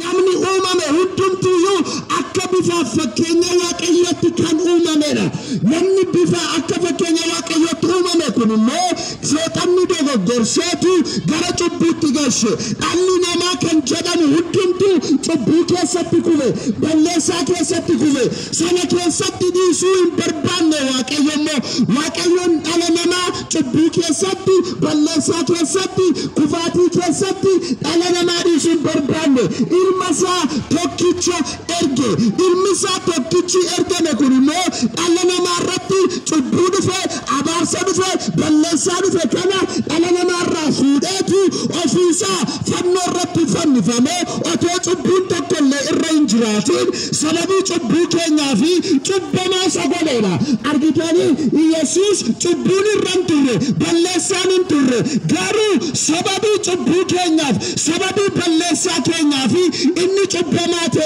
namni uumame hundumtuyyuu akka bifaaf fakkeenya waaqayyootti kan uumamedha namni bifa akka fakkeenya waaqayyootti uumame kun immoo seexanni dogoggorseetu gara cubbuutti galche. Dhalli namaa kan jedhamu hundumtuu cubbuu keessatti kufe balleessaa keessatti kufe sana keessatti dhiisuu hin barbaanne waaqayyo immoo waaqayyoon dhala namaa cubbuu keessatti balleessaa keessatti kufaatii keessatti dhala namaa barbaanne ilma isaa tokkicha erge ilmi isaa tokkichi ergame kun immoo dhala namaa irratti cubbuu dhufe abaarsa dhufe balleessaa dhufe kana dhala namaa irraa fuudheetu ofiisaa fannoo irratti fannifame ራሱን ሰለቢ ጭቡ ኬኛፊ ጭበማ ሰጎሌና አርጊቶኒ ኢየሱስ ጭቡን ረን ቱሬ በለሳንን ቱሬ ጋሩ ሰበቢ ጭቡ ኬኛፍ ሰበቢ በለሳ ኬኛፊ እኒ ጭበማቴ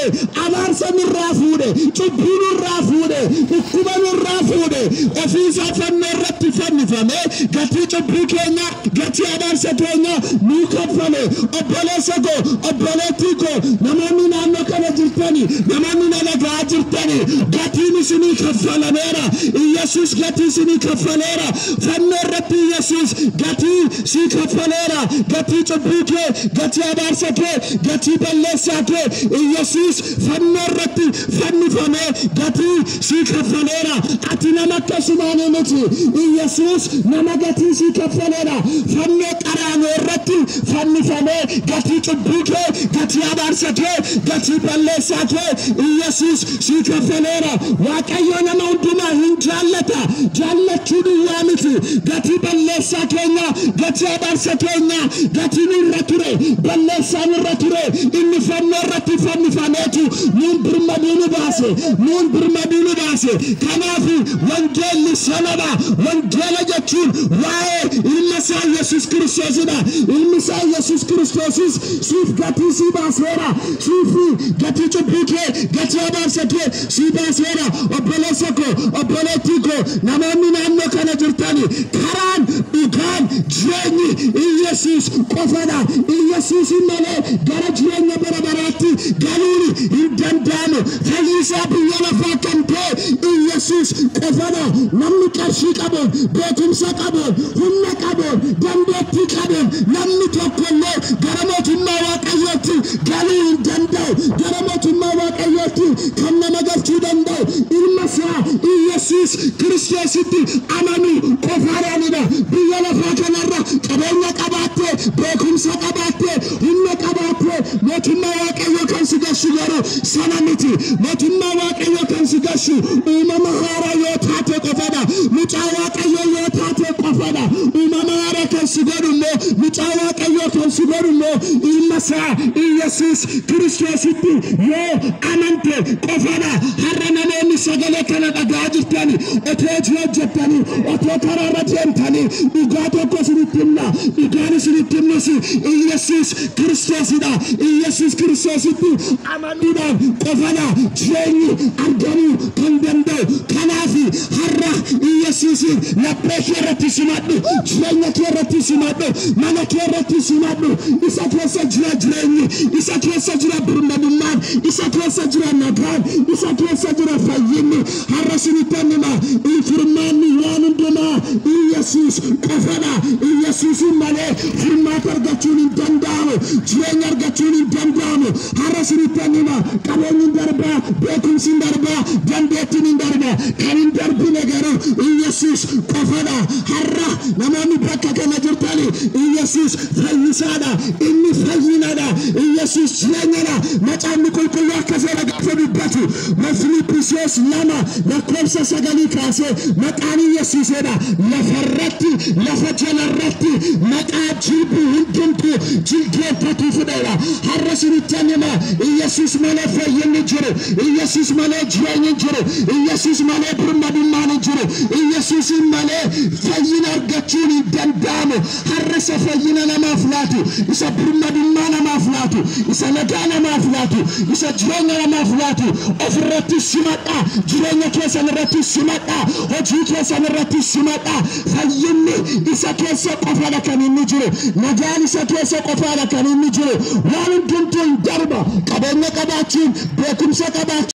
አባርሰን ራፉደ ጭቡን ራፉደ እኩበን ራፉደ ኦፊሳ ፈነ ረት ፈንፈሜ ገቲ ጭቡ ኬኛ ገቲ አባርሰ ኬኛ ኑ ከፈለ ኦቦሌሰ ጎ ኦቦሌቲ ጎ ነሞኒ ናኖ ni namani nana gajir tani gati misini kafalera Jesus gati misini kafalera fanno rapi Jesus gati si kafalera gati chobuke gati adar sake gati belle sake Jesus fanno rapi fanno fame gati si kafalera ati namaka simane mechi Jesus namagati si kafalera fanno karano rapi fanno fame gati chobuke gati adar sake gati belle sake አምላኬ ኢየሱስ ሲከፈኔራ ዋቀዮነ መውዱማ ሂንጃለታ ጃለቹን ዋምት ገቲ በሌሳ ኬኛ ገቲ አዳርሰ ኬኛ ገቲን ረቱሬ በሌሳን ረቱሬ እንፈኖ ረቲ ፈንፋኔቱ ኑን ብርመዲኑ ባሴ ኑን ብርመዲኑ ባሴ ከናፉ ወንጌል ሰለባ ወንጌለ ጀቹን ዋኤ ይመሳ ኢየሱስ ክርስቶስና ይምሳ ኢየሱስ ክርስቶስስ ሲፍ ገቲ ሲባሴራ ሲፍ ገቲ ጭብ kee sii baaseera obboleessa koo obboleettii koo namoonni naannoo kana jirtani karaan dhugaan jireenyi iyesuus qofadha iyesuusin malee gara jireenya bara baraatti galuun hin danda'amu fayyisaa biyya lafaa kan ta'e iyesuus qofadha namni qarshii qabuun beekumsa qabuun humna qabuun dandeettii qabuun namni tokkollee gara mootummaa waaqayyootti galuu hin danda'u gara mootummaa waaqayyootti kan nama galchuu danda'u ilma isaa iyesuus kiristoositti amanuu qofaadhaanidha biyya lafaa kanarra qabeenya qabaattee beekumsa qabaattee humna qabaattee mootummaa waaqayyoo kan si gashu garuu sana miti mootummaa waaqayyoo kan si gashu uumama haaraa yoo taate qofadha mucaa waaqayyoo yoo taate qofadha uumama haaraa kan si godhu immoo mucaa waaqayyoo kan si godhu immoo ilma isaa iyesuus kiristoositti yoo amante qofadha har'a namoonni sagalee kana dhagaa jirtani otoo hojii hojjettanii otoo karaarra deemtanii dhugaa tokko isinitti himna dhugaan isinitti himnus iyesuus kiristoosidha iyesuus kiristoositti amanuudhaan qofadha jireenyi argamuu kan danda'u kanaaf har'a iyesuusin laphee kee irratti simadhu jireenya kee irratti simadhu mana kee irratti simadhu isa keessa jira jireenyi isa keessa jira birmadummaan isa keessa jira nagaan isa keessa jira fayyinni har'a isinitti hima furmaanni waan hundumaa iyesuus qofadha iyesuusin malee furmaata argachuun hin danda'amu jireenya argachuun hin danda'amu har'a isinitti hima qabeenyi darbaa beekumsi darbaa dandeettiin hin darbaa kan hin darbine garuu iyesuus qofadha har'a namoonni bakka kana jirtani ኢየሱስ ፈይሳና እንፈይናና ኢየሱስ ስለኛና መጫን ቁልቁያ ከዘረጋፈሉበት መፊልጵስዮስ ለማ ለኮብሰ ሰገሊ ካሴ መቃኒ ኢየሱሴና ለፈረቲ ለፈጀለረቲ መቃ ጅልቡ ሁንድምቱ ጅልጌንተቱ ፍደላ ሀረስሩተንመ ኢየሱስ መለ ፈይን ጅሩ ኢየሱስ መለ ጅወኝ ጅሩ ኢየሱስ መለ ብርመዱማን ጅሩ ኢየሱስን መለ ፈይን አርገችውን ይደንዳሙ Arrasafa yina na mafulatu isa burma dumma na mafulatu isa naga na mafulatu isa jirenya na mafulatu ofratu simata jirenya kesa na ratu simata hoji kesa na ratu simata fayyinni isa kesa kofada kaninni jire nagaan isa kesa kofada kaninni jire waan hundumtuu hin darba qabeenya qabaachuun beekumsa kabachin